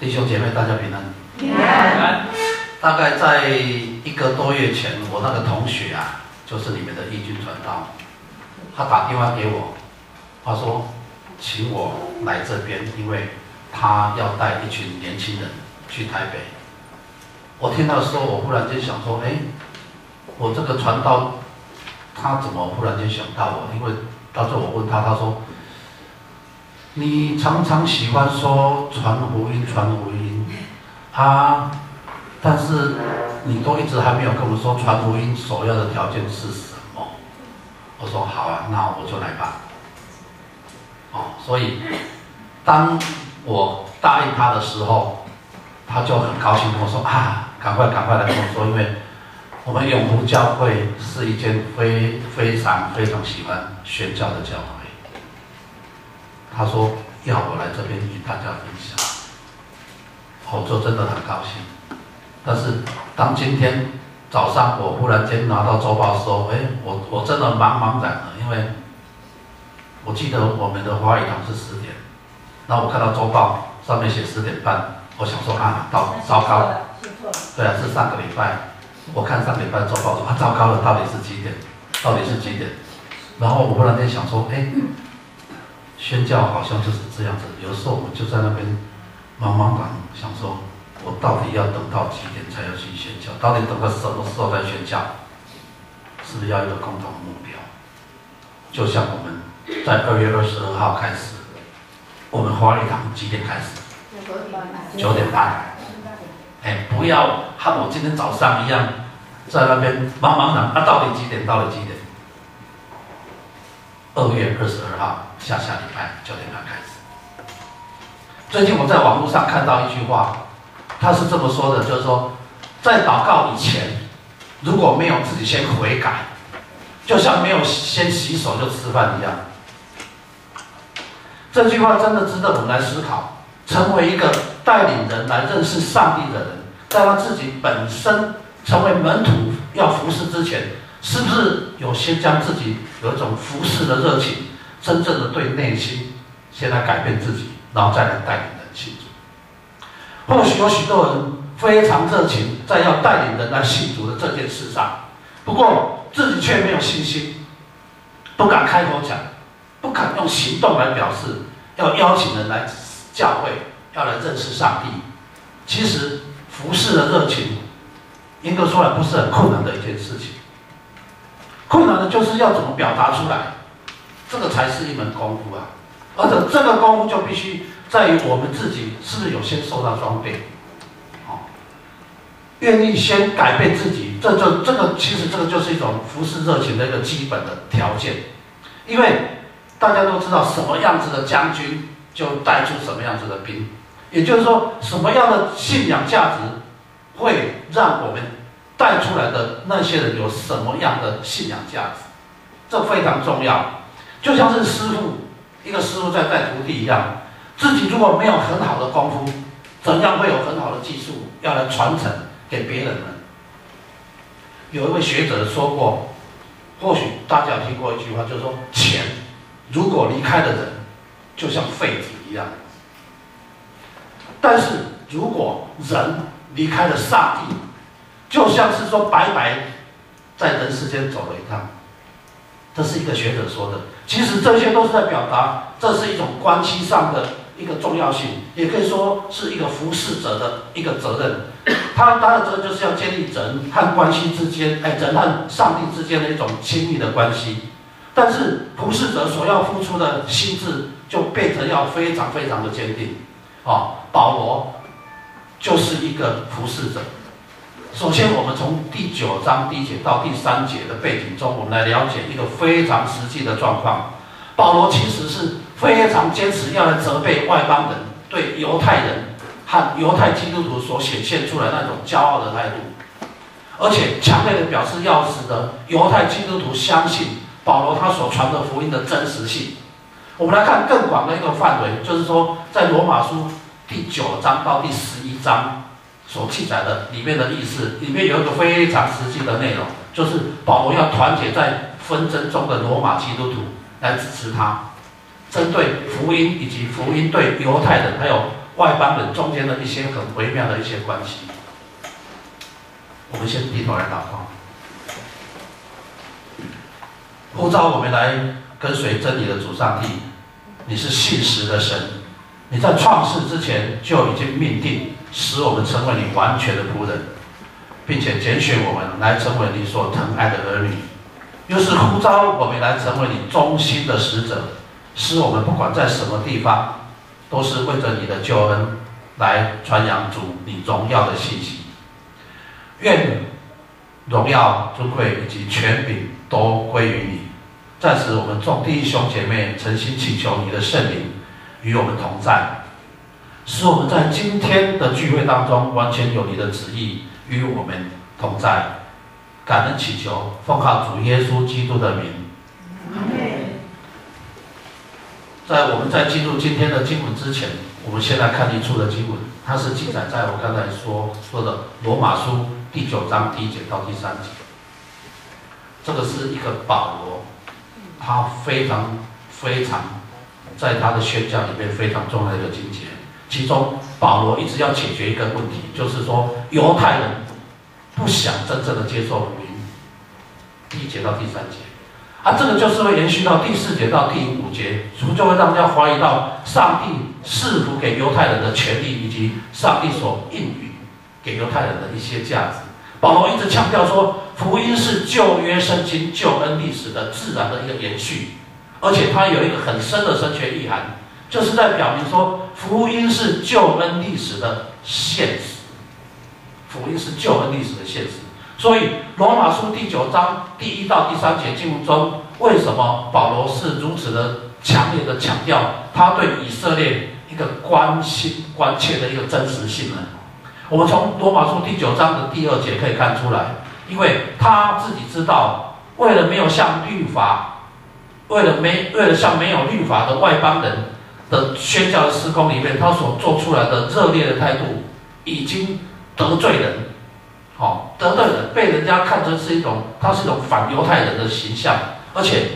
弟兄姐妹，大家平安。平安。大概在一个多月前，我那个同学啊，就是你们的义军传道，他打电话给我，他说，请我来这边，因为他要带一群年轻人去台北。我听到的时候，我忽然间想说，哎，我这个传道，他怎么忽然间想到我？因为到时候我问他，他说。你常常喜欢说传福音，传福音，啊，但是你都一直还没有跟我说传福音首要的条件是什么？我说好啊，那我就来吧。哦，所以当我答应他的时候，他就很高兴跟我说啊，赶快赶快来跟我说，因为我们永福教会是一间非非常非常喜欢宣教的教会。他说要我来这边与大家分享，我就真的很高兴。但是当今天早上我忽然间拿到周报的时候，哎，我我真的茫茫然了，因为我记得我们的华语堂是十点，然后我看到周报上面写十点半，我想说啊，到糟糕了，对啊，是上个礼拜，我看上个礼拜周报说啊，糟糕了，到底是几点？到底是几点？然后我忽然间想说，哎。宣教好像就是这样子，有时候我就在那边茫茫然想说，我到底要等到几点才要去宣教？到底等到什么时候再宣教？是不是要一个共同目标？就像我们在二月二十二号开始，我们华礼堂几点开始？九点半。哎，不要和我今天早上一样，在那边茫茫然，啊，到底几点？到了几点？二月二十二号，下下礼拜九点半开始。最近我在网络上看到一句话，他是这么说的，就是说，在祷告以前，如果没有自己先悔改，就像没有先洗手就吃饭一样。这句话真的值得我们来思考。成为一个带领人来认识上帝的人，在他自己本身成为门徒要服侍之前。是不是有先将自己有一种服侍的热情，真正的对内心先来改变自己，然后再来带领人信主？或许有许多人非常热情，在要带领人来信主的这件事上，不过自己却没有信心，不敢开口讲，不敢用行动来表示，要邀请人来教会，要来认识上帝。其实服侍的热情，严格说来不是很困难的一件事情。困难的就是要怎么表达出来，这个才是一门功夫啊！而且这个功夫就必须在于我们自己是不是有先受到装备，哦，愿意先改变自己，这就这个其实这个就是一种服侍热情的一个基本的条件，因为大家都知道什么样子的将军就带出什么样子的兵，也就是说什么样的信仰价值会让我们。带出来的那些人有什么样的信仰价值？这非常重要。就像是师傅，一个师傅在带徒弟一样，自己如果没有很好的功夫，怎样会有很好的技术要来传承给别人呢？有一位学者说过，或许大家听过一句话，就是说，钱如果离开的人，就像废纸一样；但是如果人离开了上帝，就像是说白白在人世间走了一趟，这是一个学者说的。其实这些都是在表达，这是一种关系上的一个重要性，也可以说是一个服侍者的一个责任。他他的责任就是要建立人和关系之间，哎，人和上帝之间的一种亲密的关系。但是服侍者所要付出的心智就变成要非常非常的坚定。啊，保罗就是一个服侍者。首先，我们从第九章第一节到第三节的背景中，我们来了解一个非常实际的状况。保罗其实是非常坚持要来责备外邦人对犹太人和犹太基督徒所显现出来那种骄傲的态度，而且强烈的表示要使得犹太基督徒相信保罗他所传的福音的真实性。我们来看更广的一个范围，就是说在罗马书第九章到第十一章。所记载的里面的意思，里面有一个非常实际的内容，就是保罗要团结在纷争中的罗马基督徒来支持他，针对福音以及福音对犹太人还有外邦人中间的一些很微妙的一些关系。我们先低头来祷告，呼召我们来跟随真理的主上帝，你是信实的神，你在创世之前就已经命定，使我们成为你完全的仆人，并且拣选我们来成为你所疼爱的儿女，又是呼召我们来成为你忠心的使者，使我们不管在什么地方，都是为着你的救恩来传扬主你荣耀的信息。愿荣耀、尊贵以及权柄都归于你。在此，我们众弟兄姐妹诚心祈求你的圣灵与我们同在，使我们在今天的聚会当中完全有你的旨意与我们同在。感恩祈求，奉靠主耶稣基督的名。在我们在进入今天的经文之前，我们先来看一处的经文，它是记载在我刚才说说的罗马书。第九章第一节到第三节，这个是一个保罗，他非常非常在他的宣教里面非常重要的一个境界。其中，保罗一直要解决一个问题，就是说犹太人不想真正的接受福音。第一节到第三节，啊，这个就是会延续到第四节到第五节，主就会让人家怀疑到上帝赐福给犹太人的权利，以及上帝所应允。给犹太人的一些价值，保罗一直强调说，福音是旧约圣经救恩历史的自然的一个延续，而且它有一个很深的神学意涵，就是在表明说，福音是救恩历史的现实，福音是救恩历史的现实。所以，罗马书第九章第一到第三节经文中，为什么保罗是如此的强烈的强调他对以色列一个关心关切的一个真实性呢？我们从罗马书第九章的第二节可以看出来，因为他自己知道，为了没有像律法，为了没为了像没有律法的外邦人的宣教的施工里面，他所做出来的热烈的态度，已经得罪人，好得罪人，被人家看成是一种，他是一种反犹太人的形象，而且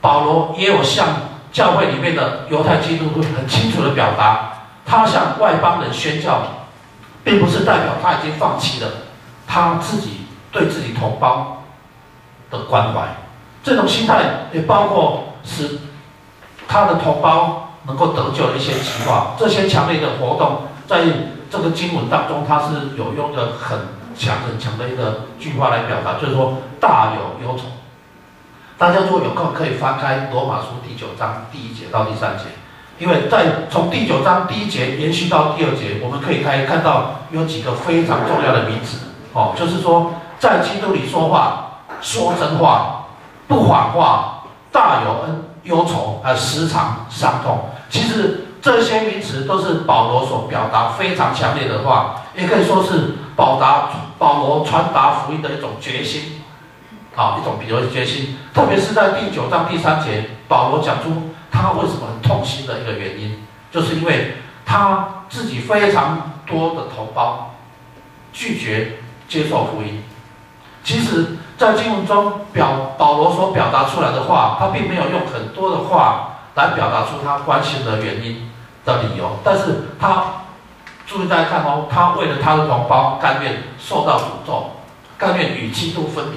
保罗也有向教会里面的犹太基督徒很清楚的表达，他向外邦人宣教。并不是代表他已经放弃了他自己对自己同胞的关怀，这种心态也包括使他的同胞能够得救的一些计划。这些强烈的活动，在这个经文当中，它是有用的很强很强的一个句话来表达，就是说大有忧愁。大家如果有空，可以翻开罗马书第九章第一节到第三节。因为在从第九章第一节延续到第二节，我们可以看看到有几个非常重要的名词哦，就是说在基督里说话，说真话，不谎话，大有恩忧愁，还时常伤痛。其实这些名词都是保罗所表达非常强烈的话，也可以说是表达保罗传达福音的一种决心，啊，一种比较决心。特别是在第九章第三节，保罗讲出。他为什么很痛心的一个原因，就是因为他自己非常多的同胞拒绝接受福音。其实，在经文中表保罗所表达出来的话，他并没有用很多的话来表达出他关心的原因的理由，但是他注意大家看哦，他为了他的同胞，甘愿受到诅咒，甘愿与基督分离。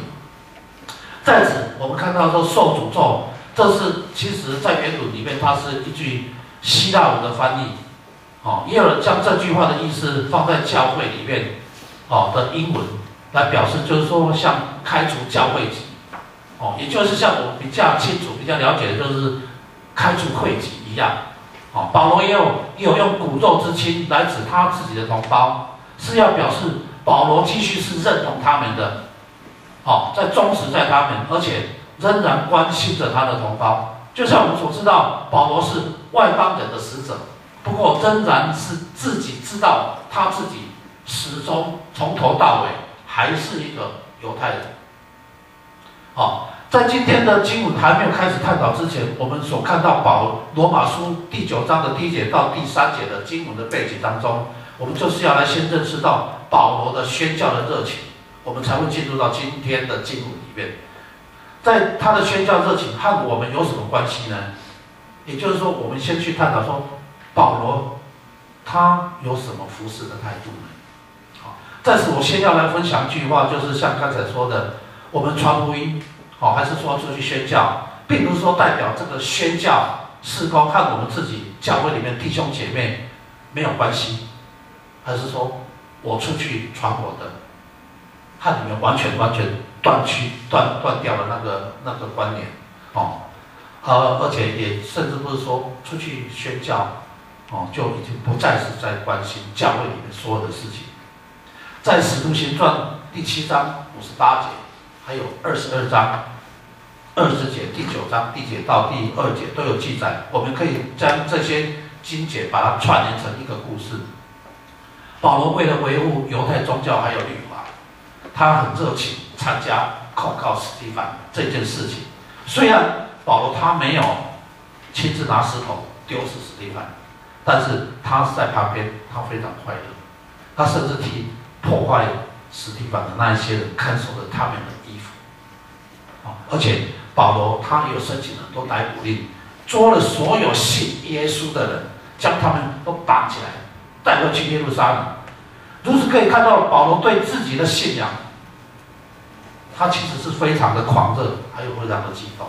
在此，我们看到说受诅咒。这是其实，在原文里面，它是一句希腊文的翻译，哦，也有人将这句话的意思放在教会里面，哦的英文来表示，就是说像开除教会籍，哦，也就是像我比较清楚、比较了解的，就是开除会籍一样，哦，保罗也有也有用骨肉之亲来指他自己的同胞，是要表示保罗继续是认同他们的，哦，在忠实在他们，而且。仍然关心着他的同胞，就像我们所知道，保罗是外邦人的使者，不过仍然是自己知道他自己始终从头到尾还是一个犹太人。好，在今天的经文还没有开始探讨之前，我们所看到保罗马书第九章的第一节到第三节的经文的背景当中，我们就是要来先认识到保罗的宣教的热情，我们才会进入到今天的经文里面。在他的宣教热情和我们有什么关系呢？也就是说，我们先去探讨说，保罗他有什么服侍的态度呢？好，在此我先要来分享一句话，就是像刚才说的，我们传福音，好，还是说出去宣教，并不是说代表这个宣教是光和我们自己教会里面弟兄姐妹没有关系，还是说我出去传我的，和你们完全完全断去断断掉了那个那个观念，哦。呃，而且也甚至不是说出去宣教，哦，就已经不再是在关心教会里面所有的事情。在《使徒行传》第七章五十八节，还有二十二章二十节、第九章第节到第二节都有记载。我们可以将这些经节把它串联成一个故事。保罗为了维护犹太宗教还有律法，他很热情参加控告史蒂凡这件事情，虽然。保罗他没有亲自拿石头丢死史蒂芬，但是他是在旁边，他非常快乐，他甚至替破坏史蒂芬的那一些人看守着他们的，而且保罗他有申请很多逮捕令，捉了所有信耶稣的人，将他们都绑起来，带回去耶路撒冷。如此可以看到保罗对自己的信仰，他其实是非常的狂热，还有非常的激动。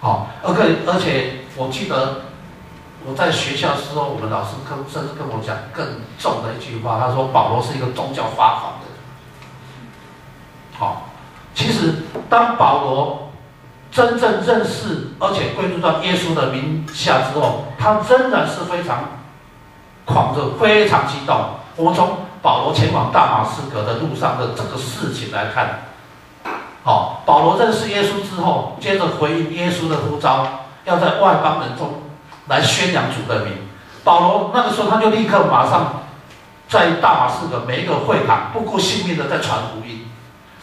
好，而且而且，我记得我在学校时候，我们老师跟甚至跟我讲更重的一句话，他说保罗是一个宗教发狂。其实当保罗真正认识而且归入到耶稣的名下之后，他仍然是非常狂热、非常激动。我们从保罗前往大马士革的路上的这个事情来看。好，保罗认识耶稣之后，接着回应耶稣的呼召，要在外邦人中来宣扬主的名。保罗那个时候他就立刻马上在大马士革每一个会堂不顾性命的在传福音，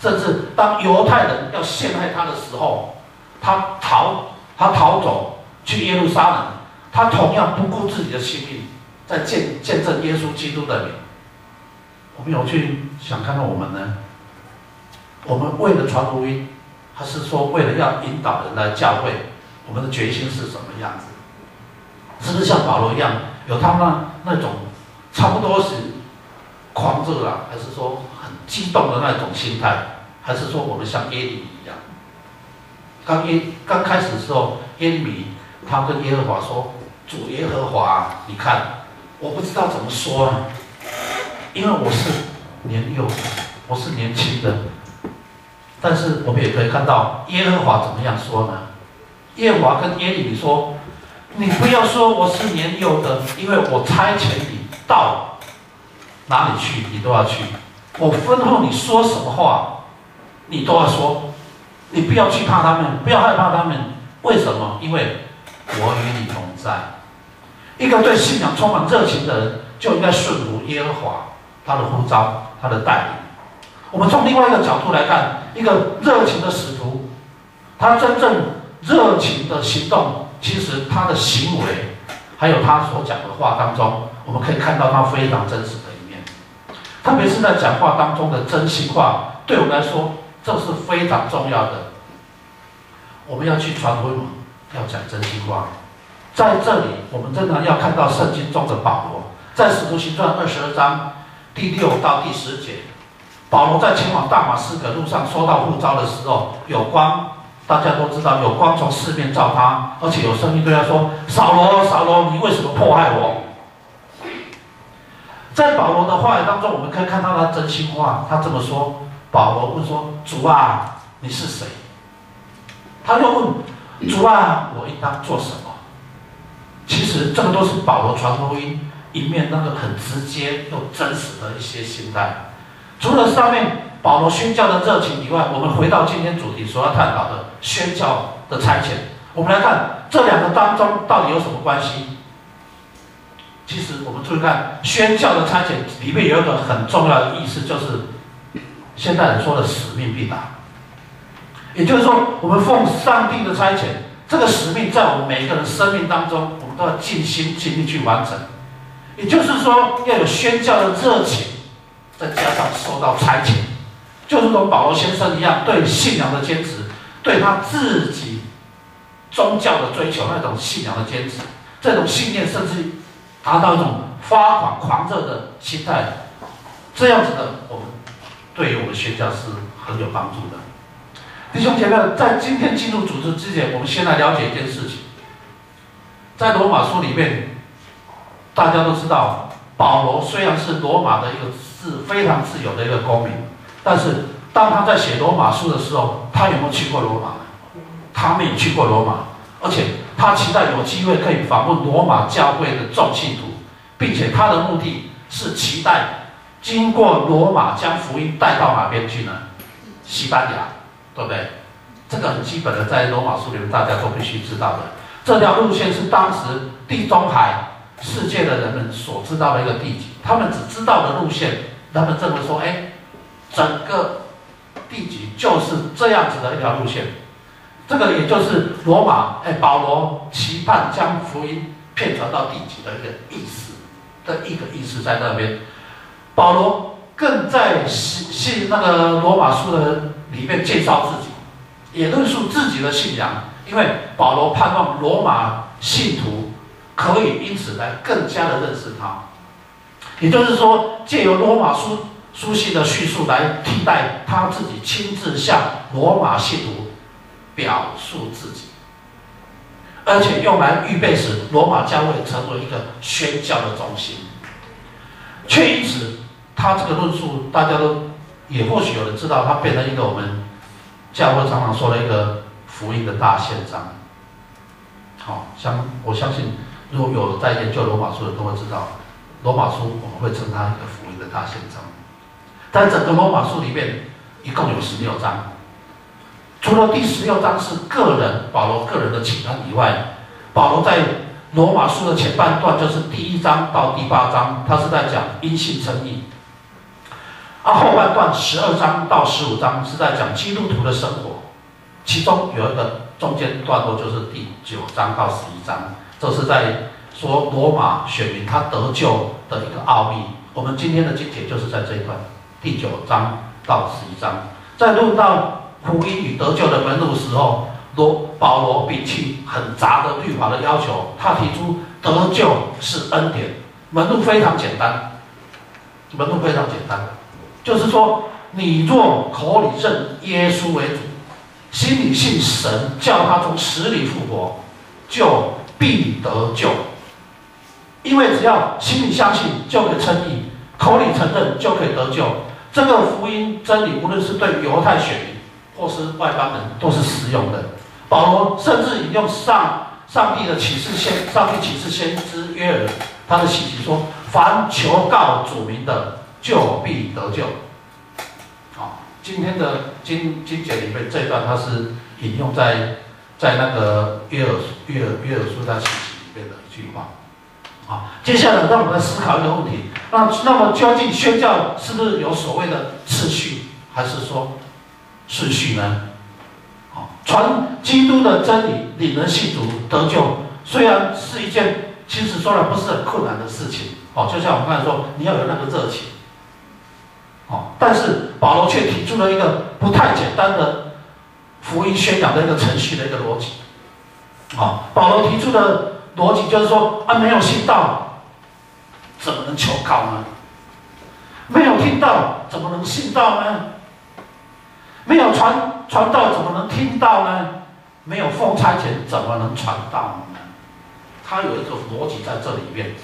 甚至当犹太人要陷害他的时候，他逃他逃走去耶路撒冷，他同样不顾自己的性命在见见证耶稣基督的名。我们有去想看看我们呢？我们为了传福音，还是说为了要引导人来教会？我们的决心是什么样子？是不是像保罗一样，有他那那种差不多是狂热啊，还是说很激动的那种心态？还是说我们像耶利米一样？刚耶刚开始的时候，耶利米他跟耶和华说：“主耶和华，你看，我不知道怎么说啊，因为我是年幼，我是年轻的。”但是我们也可以看到耶和华怎么样说呢？耶和华跟耶利米说：“你不要说我是年幼的，因为我差遣你到哪里去，你都要去。我吩咐你说什么话，你都要说。你不要惧怕他们，不要害怕他们。为什么？因为我与你同在。一个对信仰充满热情的人，就应该顺服耶和华他的呼召，他的带领。”我们从另外一个角度来看，一个热情的使徒，他真正热情的行动，其实他的行为，还有他所讲的话当中，我们可以看到他非常真实的一面。特别是在讲话当中的真心话，对我们来说，这是非常重要的。我们要去传福音，要讲真心话。在这里，我们真的要看到圣经中的保罗，在使徒行传二十二章第六到第十节。保罗在前往大马士革路上收到护照的时候，有光，大家都知道有光从四面照他，而且有声音对他说：“扫罗，扫罗，你为什么迫害我？”在保罗的话语当中，我们可以看到他真心话。他这么说：“保罗问说，主啊，你是谁？”他又问：“主啊，我应当做什么？”其实这个都是保罗传福音一面那个很直接又真实的一些心态。除了上面保罗宣教的热情以外，我们回到今天主题所要探讨的宣教的差遣。我们来看这两个当中到底有什么关系？其实我们注意看宣教的差遣里面有一个很重要的意思，就是现代人说的使命必达。也就是说，我们奉上帝的差遣，这个使命在我们每一个人生命当中，我们都要尽心尽力去完成。也就是说，要有宣教的热情。再加上受到差遣，就如同保罗先生一样，对信仰的坚持，对他自己宗教的追求那种信仰的坚持，这种信念甚至达到一种发狂狂热的心态，这样子的，我们对于我们宣教是很有帮助的。弟兄姐妹，在今天进入组织之前，我们先来了解一件事情。在罗马书里面，大家都知道，保罗虽然是罗马的一个自非常自由的一个公民，但是当他在写罗马书的时候，他有没有去过罗马？他没有去过罗马，而且他期待有机会可以访问罗马教会的众信徒，并且他的目的是期待经过罗马将福音带到哪边去呢？西班牙，对不对？这个很基本的，在罗马书里面大家都必须知道的。这条路线是当时地中海世界的人们所知道的一个地级，他们只知道的路线，他们认为说，哎，整个地级就是这样子的一条路线。这个也就是罗马哎，保罗期盼将福音骗传到地级的一个意思的一个意思在那边。保罗更在信信那个罗马书的里面介绍自己，也论述自己的信仰，因为保罗盼望罗马信徒可以因此来更加的认识他。也就是说，借由罗马书书信的叙述来替代他自己亲自向罗马信徒。表述自己，而且用来预备使罗马教会成为一个宣教的中心，却因此，他这个论述大家都也或许有人知道，他变成一个我们教会常常说的一个福音的大宪章。好，相我相信，如果有在研究罗马书的都会知道，罗马书我们会称它一个福音的大宪章。在整个罗马书里面，一共有十六章。除了第十六章是个人保罗个人的启恩以外，保罗在罗马书的前半段，就是第一章到第八章，他是在讲因信称义；而后半段十二章到十五章是在讲基督徒的生活，其中有一个中间段落就是第九章到十一章，这是在说罗马选民他得救的一个奥秘。我们今天的经节就是在这一段第九章到十一章，在论到。福音与得救的门路时候，罗保罗摒弃很杂的律法的要求，他提出得救是恩典，门路非常简单，门路非常简单，就是说，你若口里认耶稣为主，心里信神叫他从死里复活，就必得救。因为只要心里相信就可以称义，口里承认就可以得救。这个福音真理，无论是对犹太选民。或是外邦人都是实用的。保罗甚至引用上上帝的启示先，上帝启示先知约尔他的信息说：“凡求告主名的，就必得救。”好，今天的经经节里面这一段，它是引用在在那个约尔约尔约尔书的信息里面的一句话。好，接下来让我们来思考一个问题：那那么究竟宣教是不是有所谓的次序，还是说？顺序呢？好，传基督的真理，领人信主得救，虽然是一件其实说来不是很困难的事情。哦，就像我们刚才说，你要有那个热情。哦，但是保罗却提出了一个不太简单的福音宣讲的一个程序的一个逻辑。哦，保罗提出的逻辑就是说，啊，没有信道，怎么能求告呢？没有听到，怎么能信道呢？没有传传道，怎么能听到呢？没有奉差遣，怎么能传道呢？他有一个逻辑在这里面，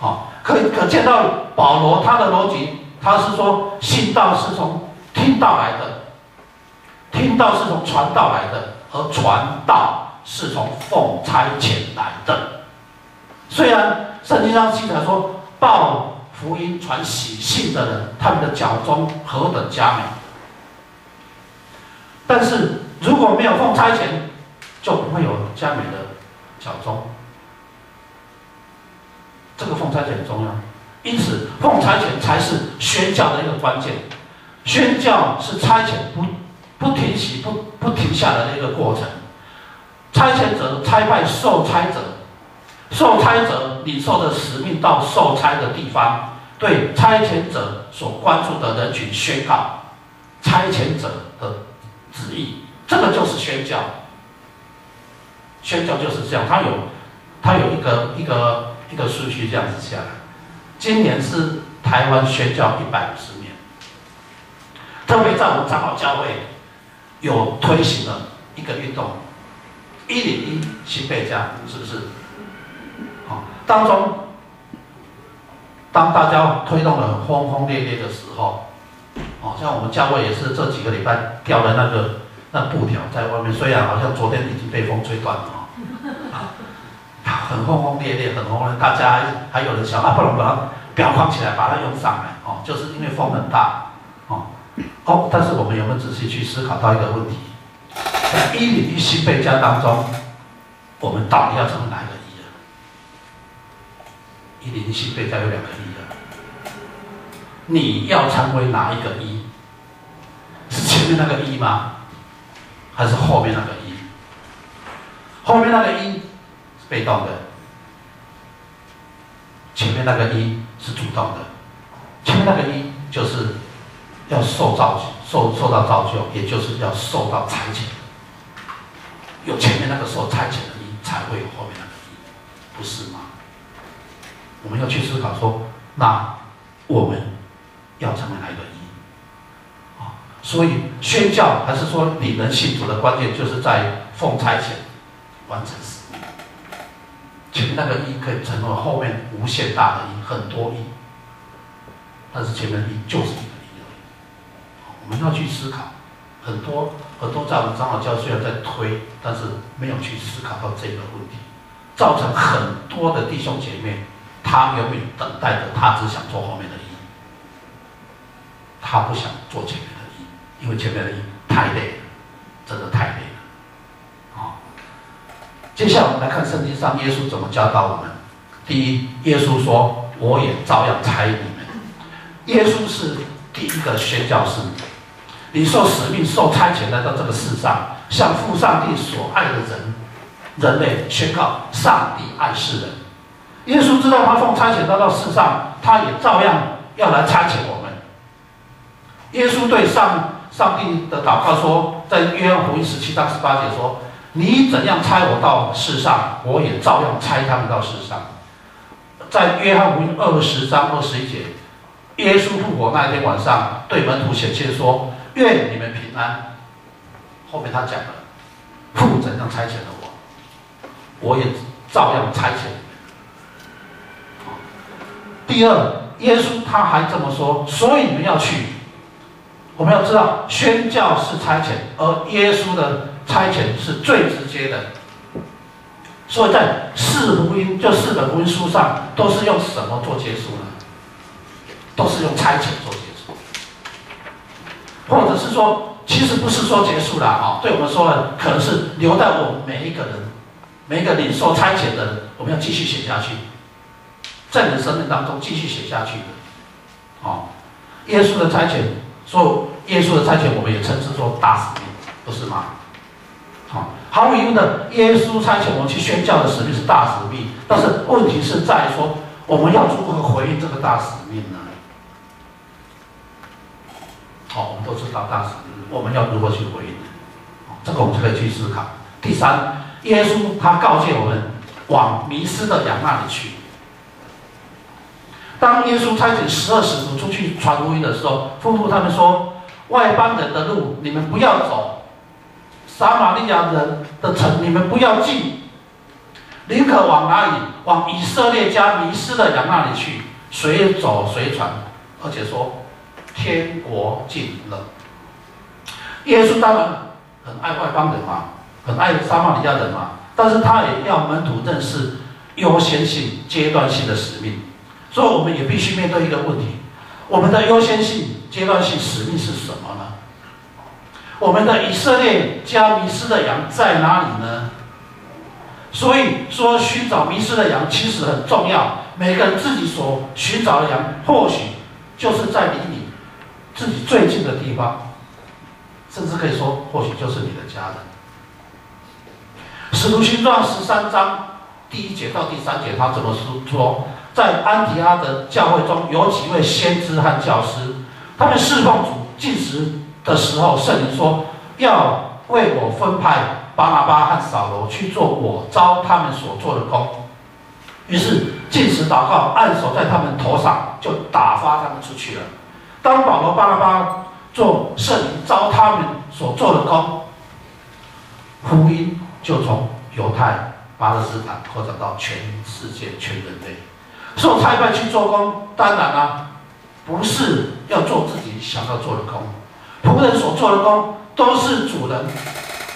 啊，可以可见到保罗他的逻辑，他是说信道是从听到来的，听道是从传道来的，和传道是从奉差遣来的。虽然圣经上记载说报福音传喜信的人，他们的脚中何等佳美。但是如果没有奉差遣，就不会有佳美的脚中。这个奉差遣很重要，因此奉差遣才是宣教的一个关键。宣教是差遣不不停息、不不停下来的一个过程。差遣者差派受差者，受差者领受的使命到受差的地方，对差遣者所关注的人群宣告差遣者的。旨意，这个就是宣教。宣教就是这样，它有，它有一个一个一个顺序这样子下来。今年是台湾宣教一百五十年，特别在我们长老教会有推行了一个运动，一零一新北家，是不是？好，当中当大家推动的轰轰烈烈的时候，哦，像我们教会也是这几个礼拜吊的那个那布条在外面，虽然好像昨天已经被风吹断了，很轰轰烈烈，很轰烈，大家还有人想啊，不能把它裱框起来，把它用上来哦，就是因为风很大哦哦，但是我们有没有仔细去思考到一个问题？在一零一新贝家当中，我们到底要成为哪一个一啊？一零一新贝家有两个一啊，你要成为哪一个一？是前面那个一吗？还是后面那个一？后面那个一被动的，前面那个一是主动的。前面那个一就是要受造受受到造就，也就是要受到差遣。有前面那个受差遣的一，才会有后面那个一，不是吗？我们要去思考说，那我们要成为哪一个一？啊，所以宣教还是说你能信主的关键，就是在奉差遣完成。前面那个一可以成为后面无限大的一，很多一，但是前面一就是一个一。我们要去思考。很多很多在我们长老教虽然在推，但是没有去思考到这个问题，造成很多的弟兄姐妹，他永远等待着，他只想做后面的一，他不想做前面的一，因为前面的一太累了，真的太。接下来我们来看圣经上耶稣怎么教导我们。第一，耶稣说：“我也照样差你们。”耶稣是第一个宣教士。你受使命、受差遣来到这个世上，向父上帝所爱的人、人类宣告上帝爱世人。耶稣知道他奉差遣来到世上，他也照样要来差遣我们。耶稣对上上帝的祷告说，在约翰福音十七章十八节说：“你怎样差我到世上，我也照样差他们到世上。”在约翰福音二十章二十一节，耶稣复活那一天晚上，对门徒显现说。愿你们平安。后面他讲了，父怎样差遣了我，我也照样差遣。第二，耶稣他还这么说，所以你们要去。我们要知道，宣教是差遣，而耶稣的差遣是最直接的。所以在四福音，就四本福音书上，都是用什么做结束呢？都是用差遣做结束。或者是说，其实不是说结束了啊，对我们说，可能是留在我们每一个人、每一个领受差遣的人，我们要继续写下去，在你的生命当中继续写下去的。哦，耶稣的差遣，说耶稣的差遣，我们也称之做大使命，不是吗？毫无疑问的，耶稣差遣我们去宣教的使命是大使命，但是问题是在说，我们要如何回应这个大使命呢？好，我们都知道，大使命我们要如何去回应？这个我们就可以去思考。第三，耶稣他告诫我们往迷失的羊那里去。当耶稣差遣十二使徒出去传福音的时候，吩咐他们说：“外邦人的路你们不要走，撒玛利亚人的城你们不要进，宁可往哪里？往以色列家迷失的羊那里去，随走随传。”而且说。天国近了，耶稣当然很爱外邦人嘛，很爱撒玛利亚人嘛，但是他也要门徒认识优先性、阶段性的使命，所以我们也必须面对一个问题：我们的优先性、阶段性使命是什么呢？我们的以色列加迷失的羊在哪里呢？所以说，寻找迷失的羊其实很重要。每个人自己所寻找的羊，或许就是在离你。自己最近的地方，甚至可以说，或许就是你的家人。使徒行传十三章第一节到第三节，他怎么说？说在安提阿的教会中有几位先知和教师，他们侍奉主进食的时候，圣灵说要为我分派巴拿巴和扫罗去做我招他们所做的工。于是进食祷告，按手在他们头上，就打发他们出去了。当保罗、巴拉巴做圣灵招他们所做的工，福音就从犹太、巴勒斯坦扩展到全世界、全人类。受差派去做工，当然啦，不是要做自己想要做的工。仆人所做的工，都是主人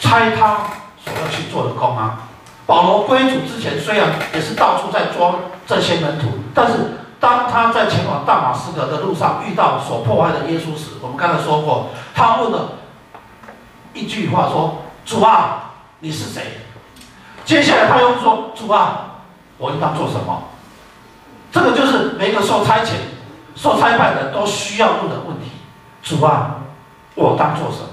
差他所要去做的工啊。保罗归主之前，虽然也是到处在捉这些门徒，但是当他在前往大马士革的路上遇到所破坏的耶稣时，我们刚才说过，他问了一句话说：“主啊，你是谁？”接下来他又说：“主啊，我应当做什么？”这个就是每个受差遣、受差派的人都需要问的问题：“主啊，我当做什么？”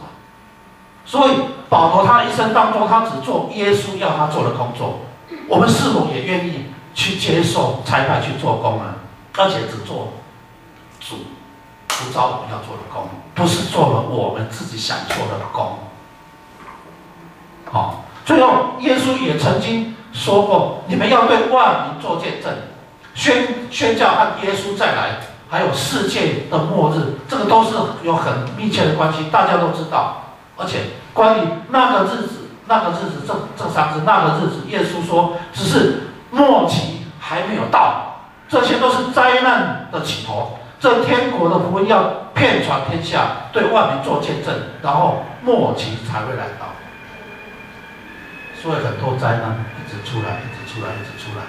所以。保罗他一生当中，他只做耶稣要他做的工作。我们是否也愿意去接受差派去做工呢？而且只做主主召我们要做的工，不是做了我们自己想做的工。好，最后耶稣也曾经说过：你们要对万民做见证，宣宣教和耶稣再来，还有世界的末日，这个都是有很密切的关系，大家都知道，而且。关于那个日子，那个日子，这这三字，那个日子，耶稣说，只是末期还没有到，这些都是灾难的起头。这天国的福音要遍传天下，对万民做见证，然后末期才会来到。所以很多灾难一直出来，一直出来，一直出来。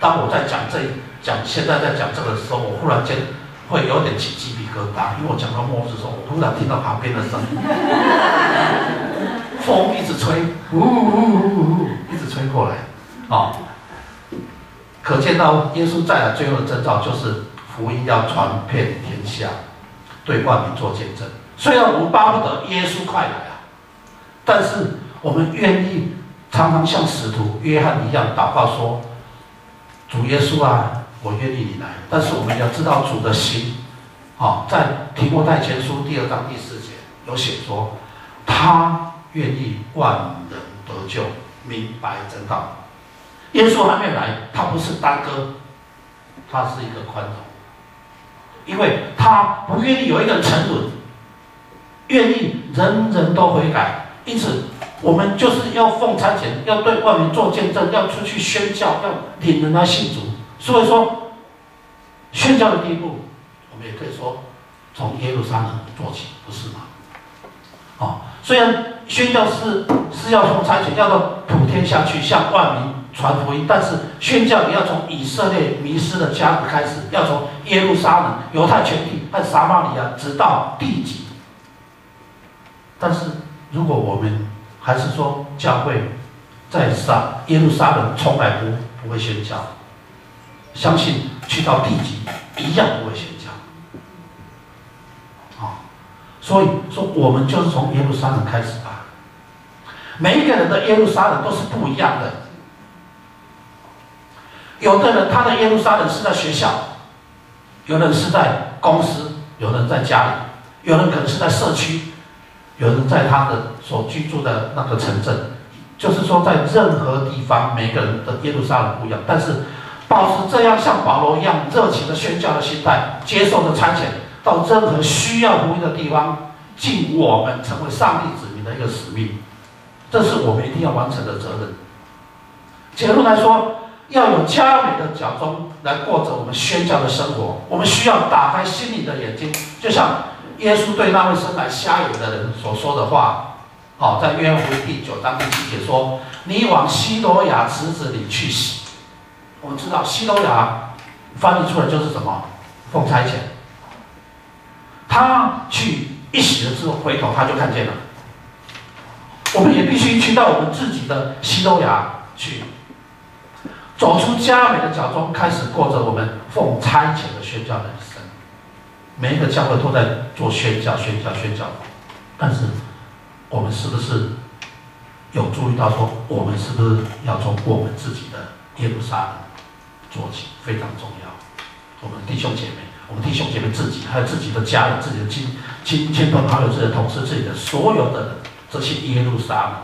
当我在讲这讲现在在讲这个的时候，我忽然间会有点起鸡皮疙瘩，因为我讲到末日的时候，我突然听到旁边的声音。风一直吹，呜呜呜呜呜，一直吹过来，啊，可见到耶稣再来最后的征兆就是福音要传遍天下，对万民做见证。虽然我们巴不得耶稣快来啊，但是我们愿意常常像使徒约翰一样祷告说：“主耶稣啊，我愿意你来。”但是我们要知道主的心，啊，在提摩太前书第二章第四节有写说他。愿意万人得救，明白真道。耶稣还没来，他不是耽搁，他是一个宽容，因为他不愿意有一个沉沦，愿意人人都悔改。因此，我们就是要奉差遣，要对外面做见证，要出去宣教，要领人来信主。所以说，宣教的第一步，我们也可以说从耶路撒冷做起，不是吗？啊，虽然。宣教是是要从差遣要到普天下去向万民传福音，但是宣教也要从以色列迷失的家开始，要从耶路撒冷、犹太全地和撒玛利亚直到地极。但是如果我们还是说教会在撒耶路撒冷从来不不会宣教，相信去到地极一样不会宣教。啊，所以说我们就是从耶路撒冷开始吧。每一个人的耶路撒冷都是不一样的。有的人他的耶路撒冷是在学校，有人是在公司，有人在家里，有人可能是在社区，有人在他的所居住的那个城镇。就是说，在任何地方，每个人的耶路撒冷不一样。但是，保持这样像保罗一样热情的宣教的心态，接受的差遣，到任何需要福音的地方，尽我们成为上帝子民的一个使命。这是我们一定要完成的责任。结论来说，要有加美的脚中来过着我们宣教的生活。我们需要打开心灵的眼睛，就像耶稣对那位生来瞎眼的人所说的话。好，在约翰福音第九章第七节说：“你往西罗亚池子里去洗。”我们知道西罗亚翻译出来就是什么？奉差遣。他去一洗了之后，回头他就看见了。我们也必须去到我们自己的西罗亚去，走出佳美的脚中，开始过着我们奉差遣的宣教人生。每一个教会都在做宣教、宣教、宣教，但是我们是不是有注意到说，我们是不是要从我们自己的耶路撒冷做起？非常重要。我们弟兄姐妹，我们弟兄姐妹自己，还有自己的家人、自己的亲亲亲朋好友、自己的同事、自己的所有的人。这些耶路撒冷，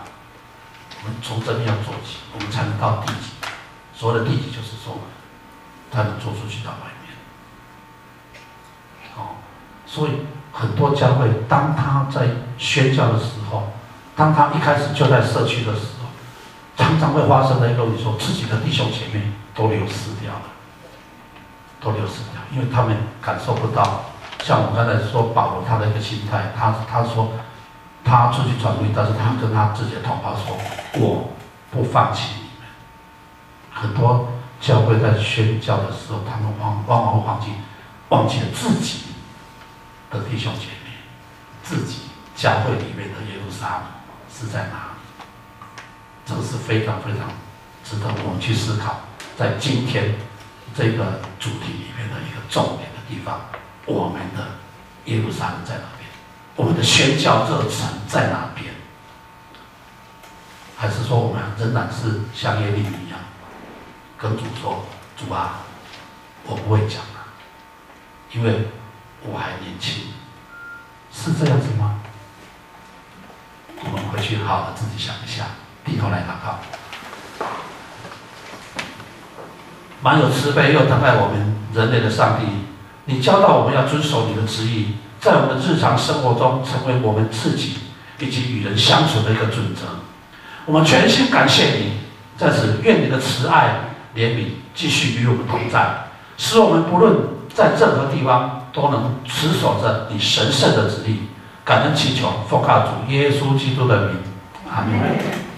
我们从这边要做起，我们才能到地级。所谓的地级，就是说，才能做出去到外面。哦，所以很多教会，当他在宣教的时候，当他一开始就在社区的时候，常常会发生的一个问题，说自己的弟兄姐妹都流失掉了，都流失掉，因为他们感受不到。像我刚才说保罗他的一个心态，他他说他出去传福音，但是他跟他自己的同胞说，我不放弃你们。很多教会在宣教的时候，他们往往往忘记忘记了自己的弟兄姐妹，自己教会里面的耶路撒冷是在哪里？这个是非常非常值得我们去思考，在今天这个主题里面的一个重点的地方。我们的耶路撒冷在哪边？我们的宣教热忱在哪边？还是说我们仍然是像耶利米一样，跟主说：“主啊，我不会讲了，因为我还年轻。”是这样子吗？我们回去好好自己想一下，低头来祷告。满有慈悲又疼爱我们人类的上帝。你教导我们要遵守你的旨意，在我们的日常生活中成为我们自己以及与人相处的一个准则。我们全心感谢你，在此愿你的慈爱怜悯继续与我们同在，使我们不论在任何地方都能持守着你神圣的旨意。感恩祈求，奉靠主耶稣基督的名，阿门。